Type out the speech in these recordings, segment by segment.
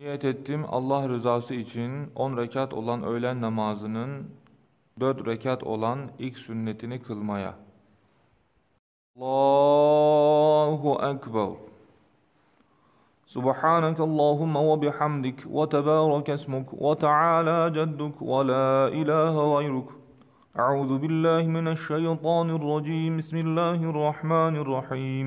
Niyet ettim Allah rızası için 10 rekat olan öğlen namazının 4 rekat olan ilk sünnetini kılmaya. Allahu Ekber. سبحانك اللهم وبحمدك وتبارك اسمك وتعالى جدك ولا إله غيرك أعوذ بالله من الشيطان الرجيم بسم الله الرحمن الرحيم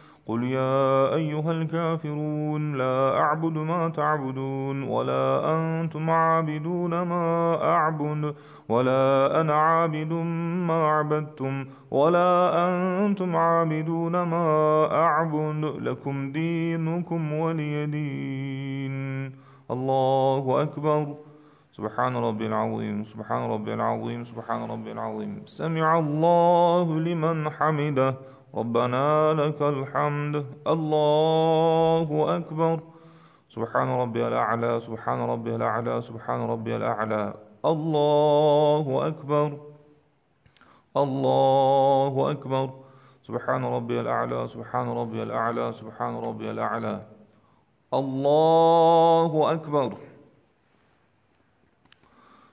قل يا أيها الكافرون لا أعبد ما تعبدون ولا أنتم عابدون ما أعبد ولا أنا عابد ما عبدتم ولا أنتم عابدون ما أعبد لكم دينكم ولي دين. الله أكبر. سبحان ربي العظيم سبحان ربي العظيم سبحان ربي العظيم. سمع الله لمن حمده. ربنا لك الحمد. الله أكبر. سبحان ربي الأعلى سبحان ربي الأعلى سبحان ربي الأعلى. الله أكبر. الله أكبر. سبحان ربي الأعلى سبحان ربي الأعلى سبحان ربي الأعلى. الله أكبر.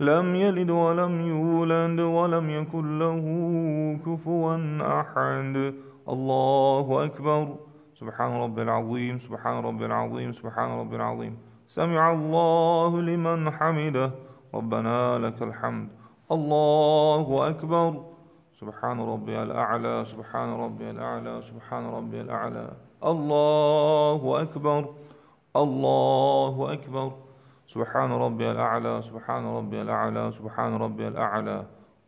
لم يلد ولم يولد ولم يكن له كفوا أحد. الله أكبر. سبحان رب العظيم سبحان رب العظيم سبحان رب العظيم. سمع الله لمن حمده. ربنا لك الحمد. الله أكبر. سبحان ربي الأعلى سبحان ربي الأعلى سبحان ربي الأعلى. الله أكبر. الله أكبر. سبحان ربي الأعلى سبحان ربي الأعلى سبحان ربي الأعلى.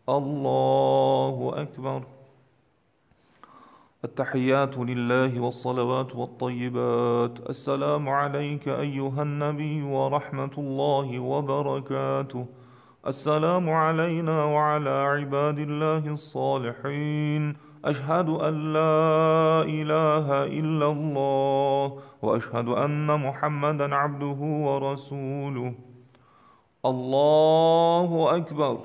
الله أكبر. التحيات لله والصلوات والطيبات. السلام عليك أيها النبي ورحمة الله وبركاته. السلام علينا وعلى عباد الله الصالحين. أشهد أن لا إله إلا الله وأشهد أن محمدا عبده ورسوله. الله أكبر.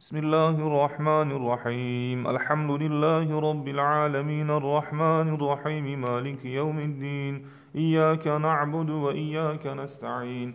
بسم الله الرحمن الرحيم. الحمد لله رب العالمين. الرحمن الرحيم. مالك يوم الدين. إياك نعبد وإياك نستعين.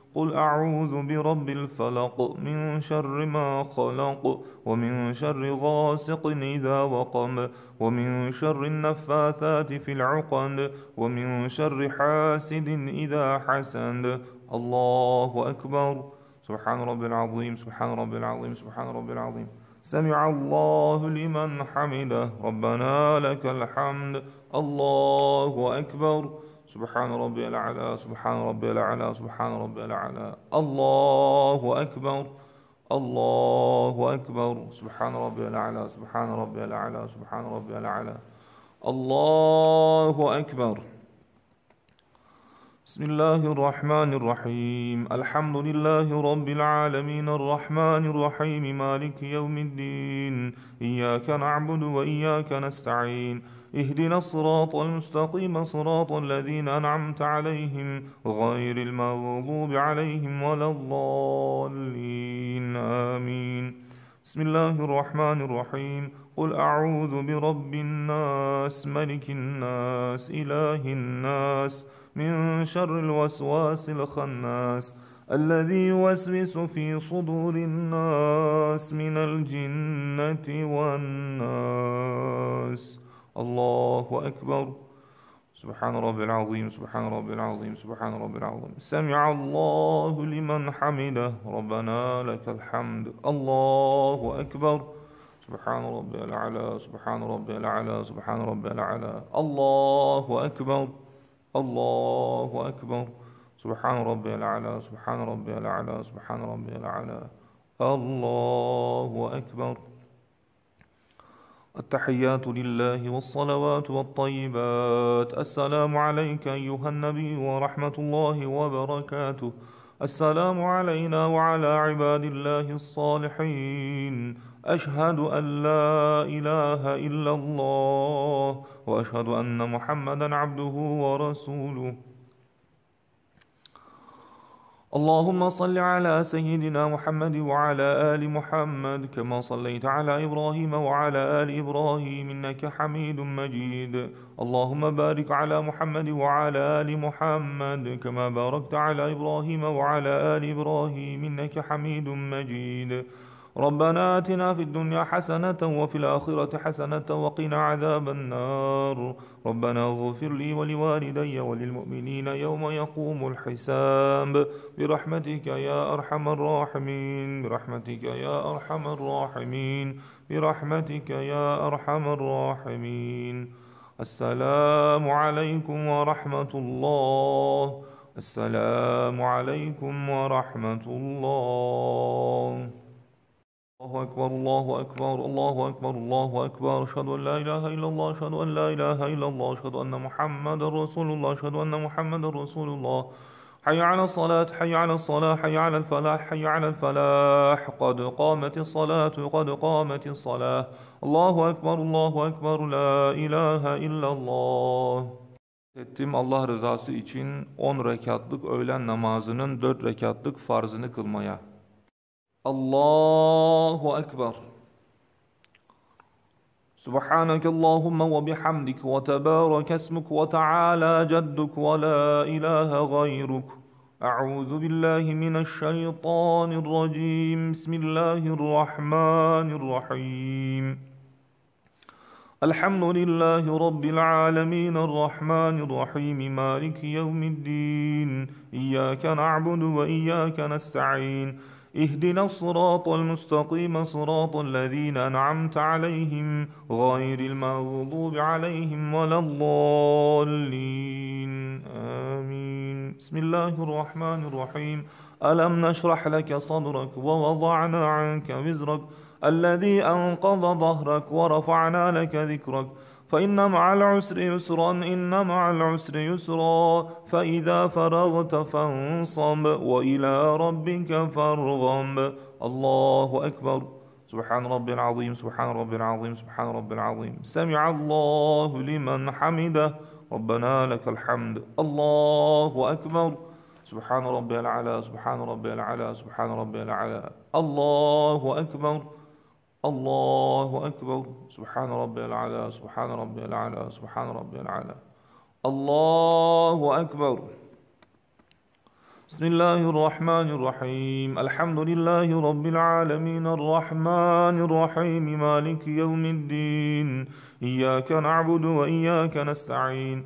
قل أعوذ برب الفلق من شر ما خلق ومن شر غاسق إذا وقم ومن شر النفاثات في العقد ومن شر حاسد إذا حسد الله أكبر سبحان رب العظيم سبحان رب العظيم سبحان رب العظيم سمع الله لمن حمده ربنا لك الحمد الله أكبر سبحان ربي الأعلى سبحان ربي الأعلى سبحان ربي الأعلى. الله أكبر الله أكبر. سبحان ربي الأعلى سبحان ربي الأعلى سبحان ربي الأعلى. الله أكبر. بسم الله الرحمن الرحيم الحمد لله رب العالمين الرحمن الرحيم مالك يوم الدين إياك نعبد وإياك نستعين اهدنا الصراط المستقيم صراط الذين أنعمت عليهم غير المغضوب عليهم ولا الضالين آمين بسم الله الرحمن الرحيم قل أعوذ برب الناس ملك الناس إله الناس من شر الوسواس الخناس الذي يوسوس في صدور الناس من الجنة والناس. الله أكبر. سبحان رب العظيم سبحان رب العظيم سبحان رب العظيم. سمع الله لمن حمده. ربنا لك الحمد. الله أكبر. سبحان ربي الأعلى سبحان ربي الأعلى سبحان ربي الأعلى. الله أكبر. الله أكبر. سبحان ربي الأعلى سبحان ربي الأعلى سبحان ربي الأعلى. الله أكبر. التحيات لله والصلوات والطيبات. السلام عليك أيها النبي ورحمة الله وبركاته. السلام علينا وعلى عباد الله الصالحين. أشهد أن لا إله إلا الله وأشهد أن محمدا عبده ورسوله. اللهم صل على سيدنا محمد وعلى آل محمد كما صليت على إبراهيم وعلى آل إبراهيم إنك حميد مجيد. اللهم بارك على محمد وعلى آل محمد كما باركت على إبراهيم وعلى آل إبراهيم إنك حميد مجيد. ربنا آتنا في الدنيا حسنة وفي الآخرة حسنة وقنا عذاب النار. ربنا اغفر لي ولوالدي وللمؤمنين يوم يقوم الحساب. برحمتك يا أرحم الراحمين. برحمتك يا أرحم الراحمين. برحمتك يا أرحم الراحمين. السلام عليكم ورحمة الله. السلام عليكم ورحمة الله. الله أكبر الله أكبر الله أكبر الله أكبر. أشهد أن لا إله إلا الله أشهد أن لا إله إلا الله أشهد أن محمد رسول الله أشهد أن محمد رسول الله. حي على الصلاة حي على الصلاة حي على الفلاح حي على الفلاح. قد قامت الصلاة قد قامت الصلاة. الله أكبر الله أكبر لا إله إلا الله. Ettim Allah rızası için 10 rekatlık öğlen namazının 4 rekatlık farzını kılmaya. الله أكبر. سبحانك اللهم وبحمدك وتبارك اسمك وتعالى جدك ولا إله غيرك. أعوذ بالله من الشيطان الرجيم. بسم الله الرحمن الرحيم. الحمد لله رب العالمين الرحمن الرحيم. مالك يوم الدين. إياك نعبد وإياك نستعين. اهدنا الصراط المستقيم صراط الذين أنعمت عليهم غير المغضوب عليهم ولا الضالين. آمين. بسم الله الرحمن الرحيم. ألم نشرح لك صدرك ووضعنا عنك وزرك؟ الذي أنقض ظهرك ورفعنا لك ذكرك. فإن مع العسر يسرا إن مع العسر يسرا. فإذا فرغت فانصب وإلى ربك فارغب. الله أكبر. سبحان ربي العظيم سبحان ربي العظيم سبحان ربي العظيم. سمع الله لمن حمده. ربنا لك الحمد. الله أكبر. سبحان ربي العلى سبحان ربي العلى سبحان ربي العلى الله أكبر. الله أكبر. سبحان ربي الأعلى سبحان ربي الأعلى سبحان ربي الأعلى. الله أكبر. بسم الله الرحمن الرحيم. الحمد لله رب العالمين. الرحمن الرحيم. مالك يوم الدين. إياك نعبد وإياك نستعين.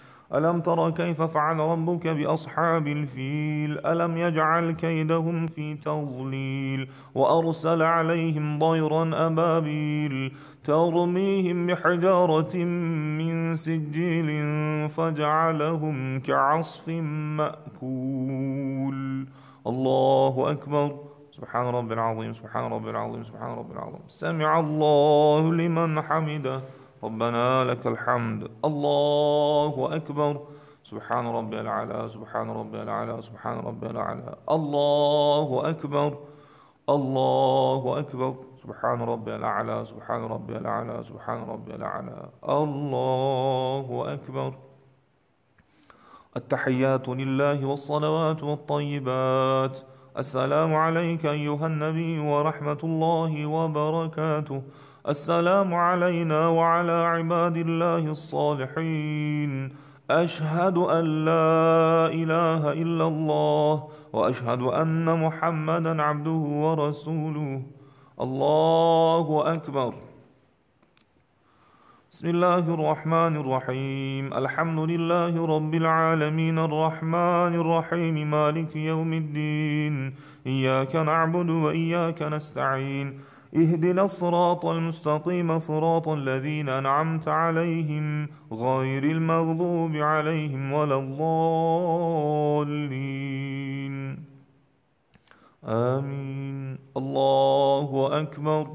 ألم تر كيف فعل ربك بأصحاب الفيل؟ ألم يجعل كيدهم في تضليل؟ وأرسل عليهم ضيرا أبابيل ترميهم بحجارة من سجيل فجعلهم كعصف مأكول. الله أكبر. سبحان رب العظيم سبحان رب العظيم سبحان رب العظيم. سمع الله لمن حمده. ربنا لك الحمد. الله أكبر. سبحان ربي الأعلى سبحان ربي الأعلى سبحان ربي الأعلى. الله أكبر. الله أكبر. سبحان ربي الأعلى سبحان ربي الأعلى سبحان ربي الأعلى. الله أكبر. التحيات لله والصلوات والطيبات. السلام عليك أيها النبي ورحمة الله وبركاته. السلام علينا وعلى عباد الله الصالحين. أشهد أن لا إله إلا الله وأشهد أن محمدا عبده ورسوله. الله أكبر. بسم الله الرحمن الرحيم. الحمد لله رب العالمين. الرحمن الرحيم. مالك يوم الدين. إياك نعبد وإياك نستعين. اهدنا الصراط المستقيم صراط الذين أنعمت عليهم غير المغضوب عليهم ولا الضالين. آمين. الله أكبر.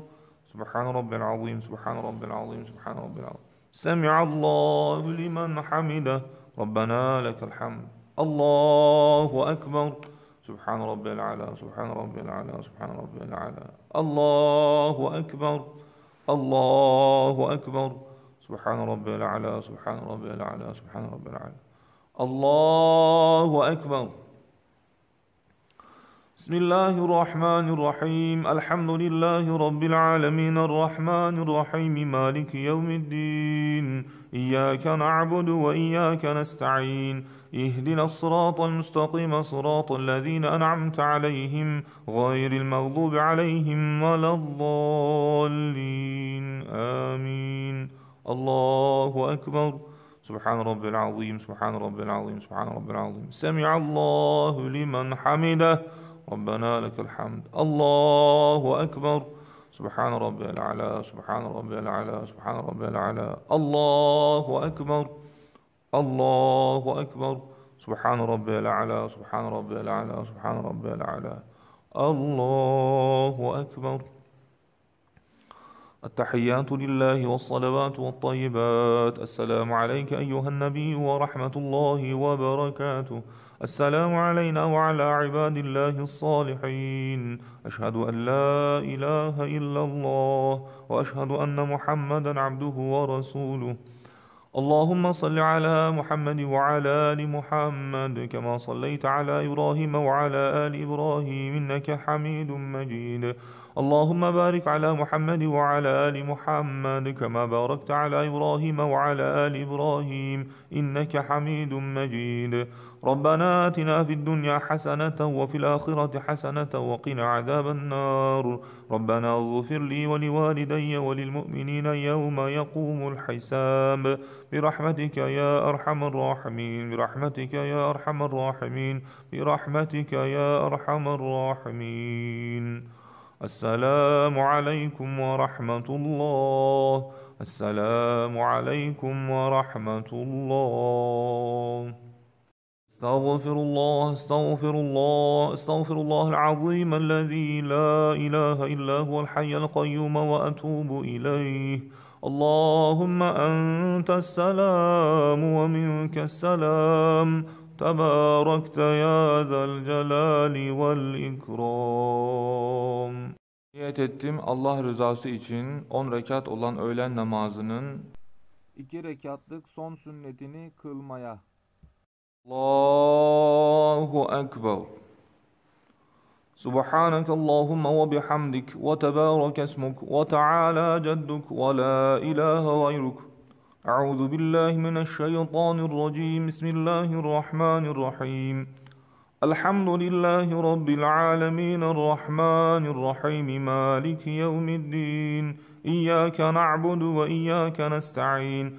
سبحان رب العظيم سبحان رب العظيم سبحان رب العظيم. سمع الله لمن حمده. ربنا لك الحمد. الله أكبر. سبحان ربي الأعلى سبحان ربي الأعلى سبحان ربي الأعلى الله أكبر الله أكبر. سبحان ربي الأعلى سبحان ربي الأعلى سبحان ربي الأعلى الله أكبر. بسم الله الرحمن الرحيم. الحمد لله رب العالمين. الرحمن الرحيم. مالك يوم الدين. إياك نعبد وإياك نستعين. اهدنا الصراط المستقيم صراط الذين أنعمت عليهم غير المغضوب عليهم ولا الضالين. آمين. الله أكبر. سبحان رب العظيم سبحان رب العظيم سبحان رب العظيم. سمع الله لمن حمده. ربنا لك الحمد. الله أكبر. سبحان ربي الأعلى سبحان ربي الأعلى سبحان ربي الأعلى. الله أكبر. الله أكبر. سبحان ربي الأعلى سبحان ربي الأعلى سبحان ربي الأعلى. الله أكبر. التحيات لله والصلوات والطيبات. السلام عليك أيها النبي ورحمة الله وبركاته. السلام علينا وعلى عباد الله الصالحين. أشهد أن لا إله إلا الله وأشهد أن محمدا عبده ورسوله. اللهم صل على محمد وعلى آل محمد كما صليت على إبراهيم وعلى آل إبراهيم إنك حميد مجيد. اللهم بارك على محمد وعلى آل محمد كما باركت على إبراهيم وعلى آل إبراهيم إنك حميد مجيد. ربنا آتنا في الدنيا حسنة وفي الآخرة حسنة وقنا عذاب النار. ربنا اغفر لي ولوالدي وللمؤمنين يوم يقوم الحساب. برحمتك يا أرحم الراحمين برحمتك يا أرحم الراحمين برحمتك يا أرحم الراحمين. السلام عليكم ورحمة الله. السلام عليكم ورحمة الله. استغفر الله استغفر الله استغفر الله العظيم الذي لا إله إلا هو الحي القيوم وأتوب إليه. اللهم أنت السلام ومنك السلام تباركت يا ذا الcelali vel ikram. Niyet ettim Allah rızası için 10 rekat olan öğlen namazının 2 rekatlık son sünnetini kılmaya. Allahu Ekber. سبحانك اللهم وبحمدك وتبارك اسمك وتعالى جدك ولا إله غيرك. أعوذ بالله من الشيطان الرجيم. بسم الله الرحمن الرحيم. الحمد لله رب العالمين الرحمن الرحيم. مالك يوم الدين. إياك نعبد وإياك نستعين.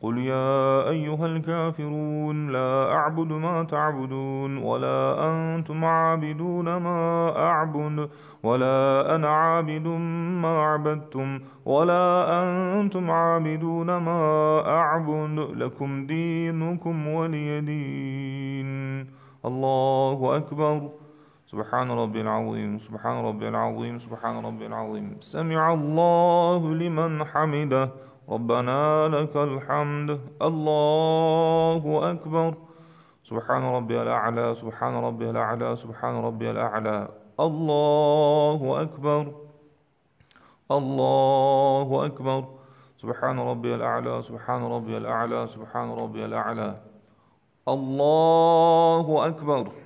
قل يا أيها الكافرون لا أعبد ما تعبدون ولا أنتم عابدون ما أعبد ولا أنا عابد ما عبدتم ولا أنتم عابدون ما أعبد لكم دينكم ولي دين الله أكبر سبحان ربي العظيم سبحان ربي العظيم سبحان ربي العظيم سمع الله لمن حمده ربنا لك الحمد. الله أكبر. سبحان ربي الأعلى سبحان ربي الأعلى سبحان ربي الأعلى. الله أكبر. الله أكبر. سبحان ربي الأعلى سبحان ربي الأعلى سبحان ربي الأعلى. الله أكبر.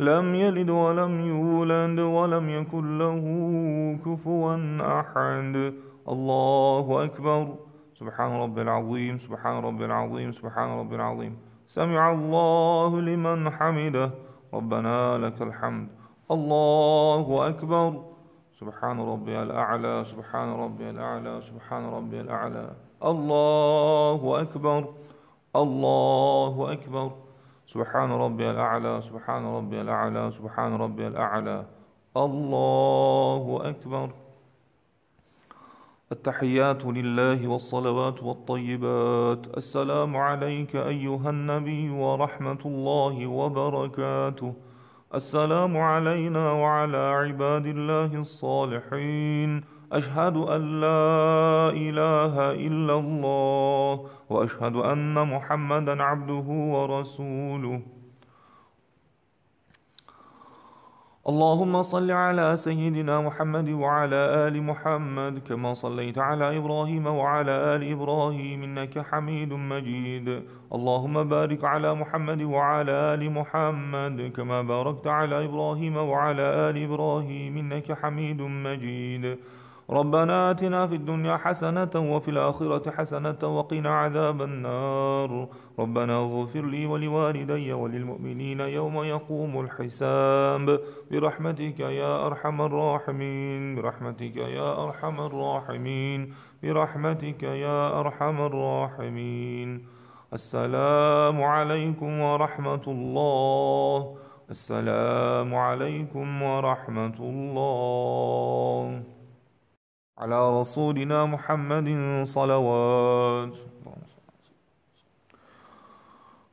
لم يلد ولم يولد ولم يكن له كفوا أحد. الله أكبر. سبحان ربي العظيم سبحان ربي العظيم سبحان ربي العظيم. سمع الله لمن حمده. ربنا لك الحمد. الله أكبر. سبحان ربي الأعلى سبحان ربي الأعلى سبحان ربي الأعلى. الله أكبر. الله أكبر. سبحان ربي الأعلى سبحان ربي الأعلى سبحان ربي الأعلى. الله أكبر. التحيات لله والصلوات والطيبات. السلام عليك أيها النبي ورحمة الله وبركاته. السلام علينا وعلى عباد الله الصالحين. أشهد أن لا إله إلا الله وأشهد أن محمدا عبده ورسوله. اللهم صل على سيدنا محمد وعلى آل محمد كما صليت على إبراهيم وعلى آل إبراهيم إنك حميد مجيد. اللهم بارك على محمد وعلى آل محمد كما باركت على إبراهيم وعلى آل إبراهيم إنك حميد مجيد. ربنا آتنا في الدنيا حسنة وفي الآخرة حسنة وقنا عذاب النار. ربنا اغفر لي ولوالدي وللمؤمنين يوم يقوم الحساب. برحمتك يا أرحم الراحمين. برحمتك يا أرحم الراحمين. برحمتك يا أرحم الراحمين. السلام عليكم ورحمة الله. السلام عليكم ورحمة الله. على رسولنا محمد صلوات.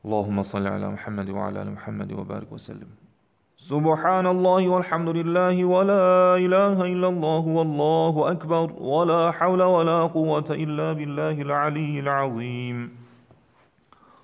اللهم صل على محمد وعلى آل محمد وبارك وسلم. سبحان الله والحمد لله ولا إله إلا الله والله أكبر ولا حول ولا قوة إلا بالله العلي العظيم.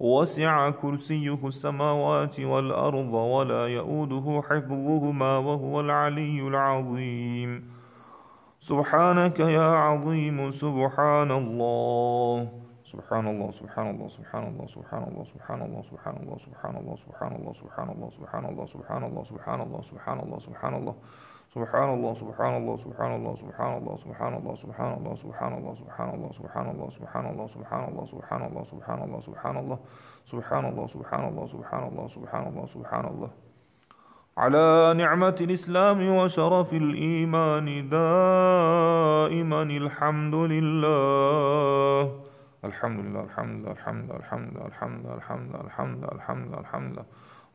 وسع كرسيه السماوات والأرض ولا يؤوده حفظهما وهو العلي العظيم سبحانك يا عظيم سبحان الله سبحان الله سبحان الله سبحان الله سبحان الله سبحان الله سبحان الله سبحان الله سبحان الله سبحان الله سبحان الله سبحان الله سبحان الله سبحان الله سبحان الله سبحان الله سبحان الله سبحان الله سبحان الله سبحان الله سبحان الله سبحان الله سبحان الله سبحان الله سبحان الله سبحان الله سبحان الله سبحان الله سبحان الله سبحان الله سبحان الله سبحان الله سبحان الله سبحان الله على نعمة الإسلام وشرف الإيمان دائما الحمد لله الحمد لله الحمد لله الحمد لله الحمد لله الحمد لله الحمد لله الحمد لله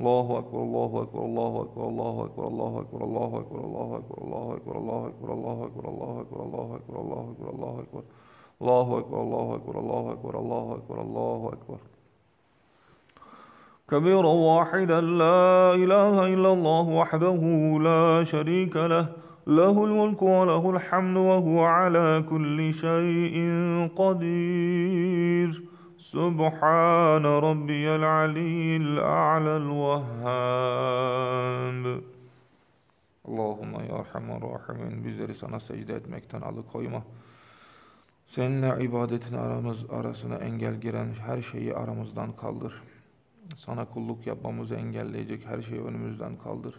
الله أكبر الله أكبر الله أكبر الله أكبر الله أكبر الله أكبر الله أكبر الله أكبر الله أكبر الله أكبر الله أكبر الله أكبر الله أكبر الله أكبر الله أكبر الله أكبر الله أكبر الله أكبر الله أكبر كبيرا واحدا لا إله إلا الله وحده لا شريك له له الملك وله الحمد وهو على كل شيء قدير سبحان ربي العلي الأعلى الوهاب Allahumma ya Erhamer Rahimin bizleri sana secde etmekten alıkoyma. Seninle ibadetin aramız arasına engel giren her şeyi aramızdan kaldır. Sana kulluk yapmamızı engelleyecek her şeyi önümüzden kaldır.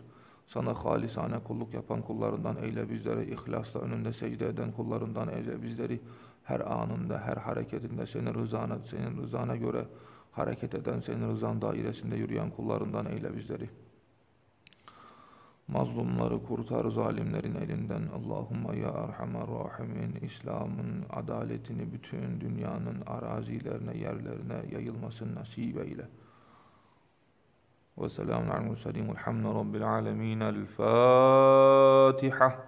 Sana halisane kulluk yapan kullarından eyle bizleri, ihlasla önünde secde eden kullarından eyle bizleri. Her anında, her hareketinde senin rızana, senin rızana göre hareket eden, senin rızan dairesinde yürüyen kullarından eyle bizleri. Mazlumları kurtar zalimlerin elinden. Allahumma ya Erhamer Rahimin İslam'ın adaletini bütün dünyanın arazilerine, yerlerine yayılmasını nasip eyle. وسلام على المرسلين والحمد رب العالمين. الفاتحة.